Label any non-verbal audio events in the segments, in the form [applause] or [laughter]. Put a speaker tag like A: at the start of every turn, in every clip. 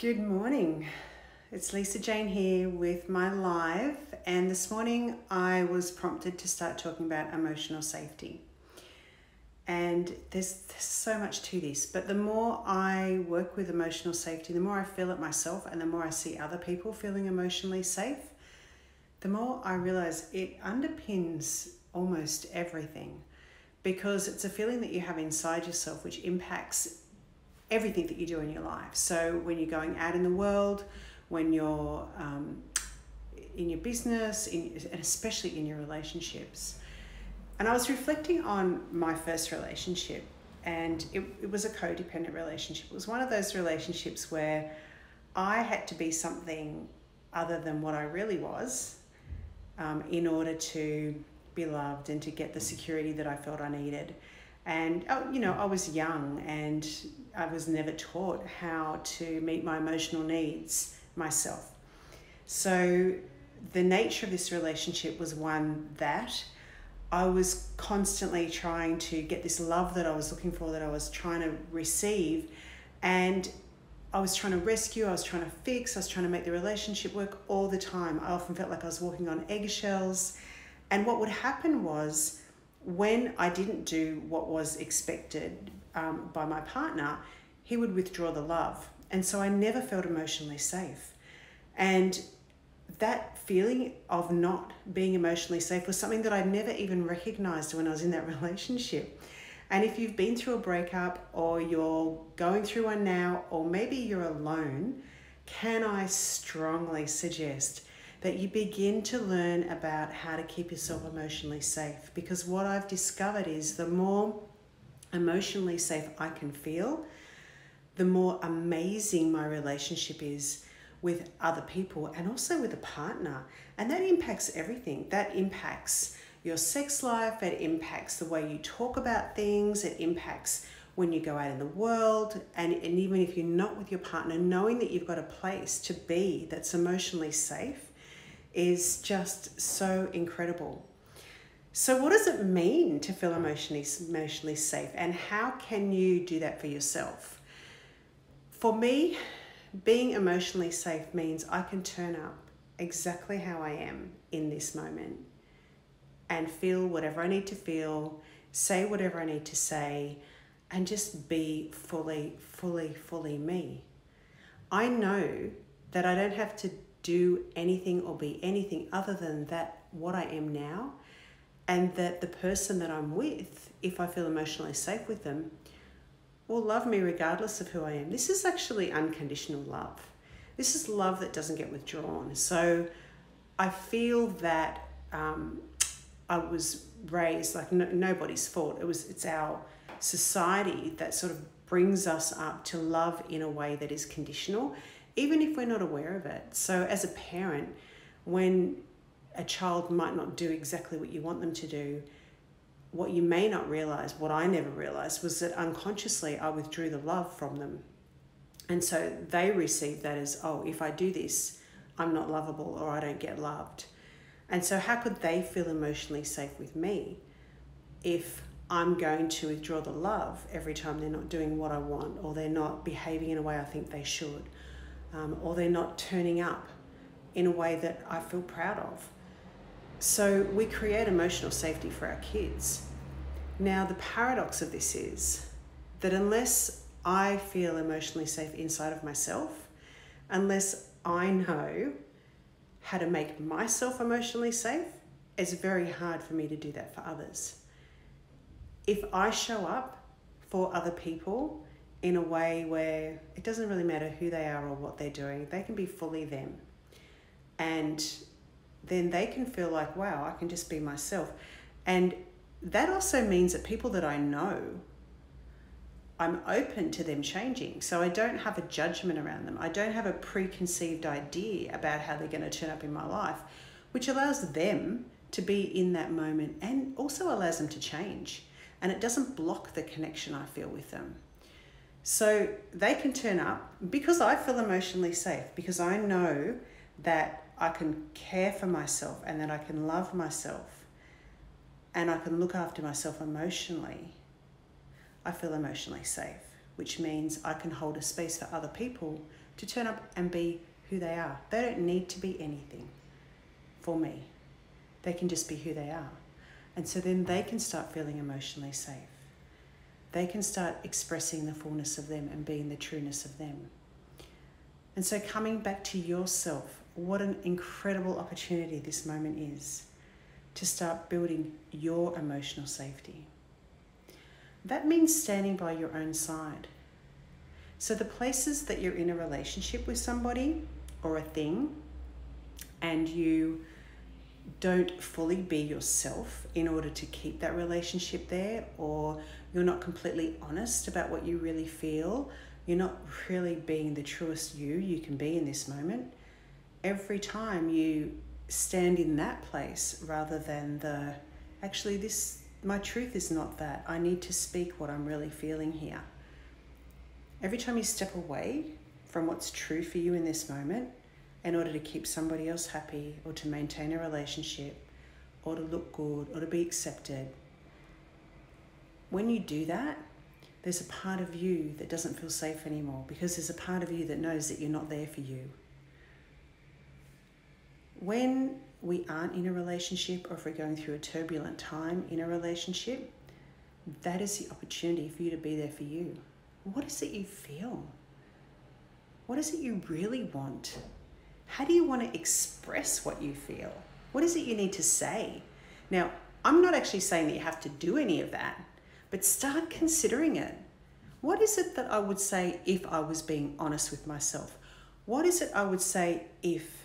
A: Good morning. It's Lisa Jayne here with my live, and this morning I was prompted to start talking about emotional safety. And there's, there's so much to this, but the more I work with emotional safety, the more I feel it myself, and the more I see other people feeling emotionally safe, the more I realize it underpins almost everything because it's a feeling that you have inside yourself which impacts everything that you do in your life. So when you're going out in the world, when you're um, in your business, in, and especially in your relationships. And I was reflecting on my first relationship, and it, it was a codependent relationship. It was one of those relationships where I had to be something other than what I really was um, in order to be loved and to get the security that I felt I needed. And, oh, you know, I was young and I was never taught how to meet my emotional needs myself. So, the nature of this relationship was one that I was constantly trying to get this love that I was looking for, that I was trying to receive. And I was trying to rescue, I was trying to fix, I was trying to make the relationship work all the time. I often felt like I was walking on eggshells. And what would happen was when I didn't do what was expected um, by my partner, he would withdraw the love. And so I never felt emotionally safe. And that feeling of not being emotionally safe was something that I never even recognized when I was in that [laughs] relationship. And if you've been through a breakup or you're going through one now, or maybe you're alone, can I strongly suggest that you begin to learn about how to keep yourself emotionally safe? Because what I've discovered is the more emotionally safe I can feel, the more amazing my relationship is with other people and also with a partner. And that impacts everything. That impacts your sex life, it impacts the way you talk about things, it impacts when you go out in the world. And, and even if you're not with your partner, knowing that you've got a place to be that's emotionally safe is just so incredible. So, what does it mean to feel emotionally, emotionally safe, and how can you do that for yourself? For me, being emotionally safe means I can turn up exactly how I am in this moment and feel whatever I need to feel, say whatever I need to say, and just be fully, fully, fully me. I know that I don't have to do anything or be anything other than that what I am now, and that the person that I'm with, if I feel emotionally safe with them, will love me regardless of who I am. This is actually unconditional love. This is love that doesn't get withdrawn. So I feel that um, I was raised like no, nobody's fault. It was it's our society that sort of brings us up to love in a way that is conditional, even if we're not aware of it. So as a parent, when a child might not do exactly what you want them to do, what you may not realize, what I never realized, was that unconsciously I withdrew the love from them. And so they received that as, oh, if I do this, I'm not lovable or I don't get loved. And so, how could they feel emotionally safe with me if I'm going to withdraw the love every time they're not doing what I want or they're not behaving in a way I think they should um, or they're not turning up in a way that I feel proud of? So we create emotional safety for our kids. Now, the paradox of this is that unless I feel emotionally safe inside of myself, unless I know how to make myself emotionally safe, it's very hard for me to do that for others. If I show up for other people in a way where it doesn't really matter who they are or what they're doing, they can be fully them. And then they can feel like, wow, I can just be myself. And that also means that people that I know, I'm open to them changing. So I don't have a judgment around them. I don't have a preconceived idea about how they're going to turn up in my life, which allows them to be in that moment and also allows them to change. And it doesn't block the connection I feel with them. So they can turn up because I feel emotionally safe, because I know that I can care for myself and that I can love myself and I can look after myself emotionally, I feel emotionally safe. which means I can hold a space for other people to turn up and be who they are. They don't need to be anything for me, they can just be who they are. And so then they can start feeling emotionally safe. They can start expressing the fullness of them and being the trueness of them. And so, coming back to yourself, what an incredible opportunity this moment is to start building your emotional safety. That means standing by your own side. So, the places that you're in a relationship with somebody or a thing, and you don't fully be yourself in order to keep that relationship there, or you're not completely honest about what you really feel, you're not really being the truest you you can be in this moment. Every time you stand in that place rather than the actually, this my truth is not that. I need to speak what I'm really feeling here. Every time you step away from what's true for you in this moment, in order to keep somebody else happy or to maintain a relationship or to look good or to be accepted, when you do that, there's a part of you that doesn't feel safe anymore because there's a part of you that knows that you're not there for you. When we aren't in a relationship or if we're going through a turbulent time in a relationship, that is the opportunity for you to be there for you. What is it you feel? What is it you really want? How do you want to express what you feel? What is it you need to say? Now, I'm not actually saying that you have to do any of that, but start considering it. What is it that I would say if I was being honest with myself? What is it I would say if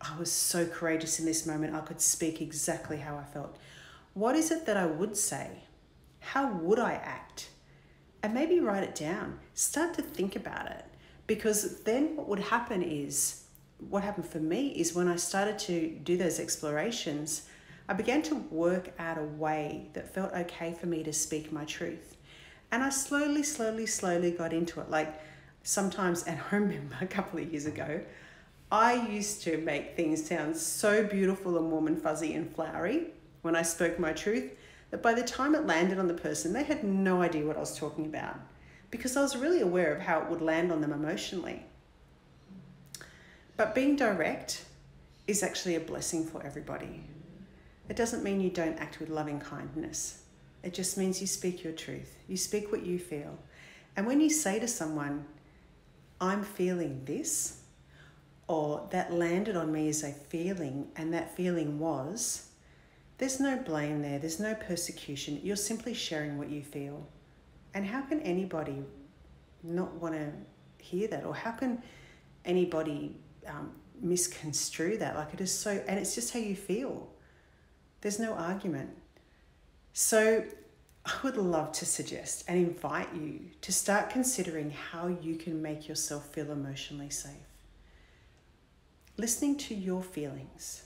A: I was so courageous in this moment. I could speak exactly how I felt. What is it that I would say? How would I act? And maybe write it down. Start to think about it. Because then what would happen is, what happened for me is when I started to do those explorations, I began to work out a way that felt okay for me to speak my truth. And I slowly, slowly, slowly got into it. Like sometimes, [laughs] and I remember a couple of years ago, I used to make things sound so beautiful and warm and fuzzy and flowery when I spoke my truth that by the time it landed on the person, they had no idea what I was talking about because I was really aware of how it would land on them emotionally. But being direct is actually a blessing for everybody. It doesn't mean you don't act with loving kindness. It just means you speak your truth. You speak what you feel. And when you say to someone, I'm feeling this, or that landed on me as a feeling, and that feeling was, there's no blame there, there's no persecution. You're simply sharing what you feel. And how can anybody not want to hear that? Or how can anybody um, misconstrue that? Like it is so, and it's just how you feel. There's no argument. So I would love to suggest and invite you to start considering how you can make yourself feel emotionally safe listening to your feelings,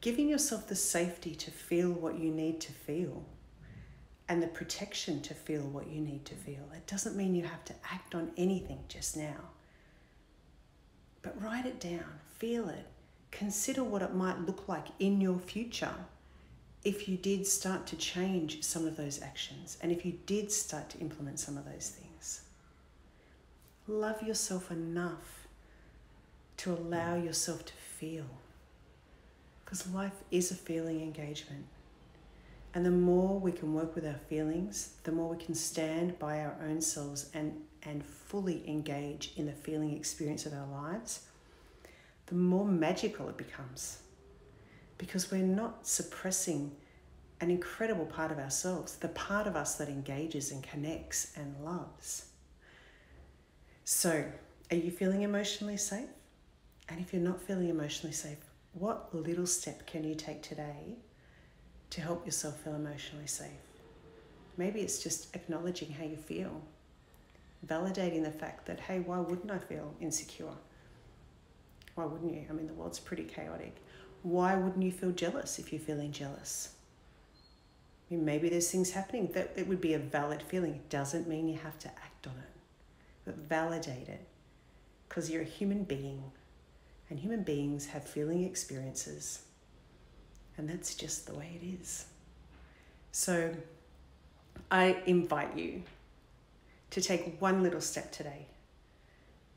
A: giving yourself the safety to feel what you need to feel and the protection to feel what you need to feel. It doesn't mean you have to act on anything just now. But write it down, feel it, consider what it might look like in your future if you did start to change some of those actions and if you did start to implement some of those things. Love yourself enough to allow mm. yourself to feel. Because life is a feeling engagement. And the more we can work with our feelings, the more we can stand by our own selves and, and fully engage in the feeling experience of our lives, the more magical it becomes. Because we're not suppressing an incredible part of ourselves, the part of us that engages and connects and loves. So, are you feeling emotionally safe? And if you're not feeling emotionally safe, what little step can you take today to help yourself feel emotionally safe? Maybe it's just acknowledging how you feel, validating the fact that, hey, why wouldn't I feel insecure? Why wouldn't you? I mean, the world's pretty chaotic. Why wouldn't you feel jealous if you're feeling jealous? I mean, maybe there's things happening that it would be a valid feeling. It doesn't mean you have to act on it, but validate it because you're a human being and human beings have feeling experiences. And that's just the way it is. So I invite you to take one little step today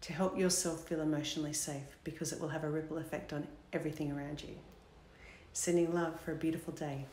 A: to help yourself feel emotionally safe because it will have a ripple effect on everything around you. Sending love for a beautiful day.